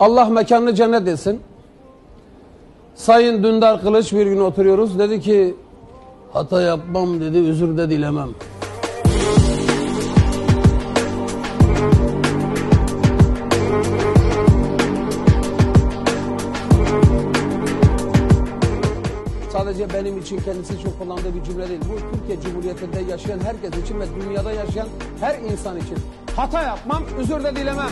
Allah mekanını cennet etsin. Sayın Dündar Kılıç bir gün oturuyoruz. Dedi ki hata yapmam dedi özür de dilemem. Sadece benim için kendisi çok kullandığı bir cümle değil. Bu Türkiye Cumhuriyeti'nde yaşayan herkes için ve dünyada yaşayan her insan için. Hata yapmam, özür de dilemem.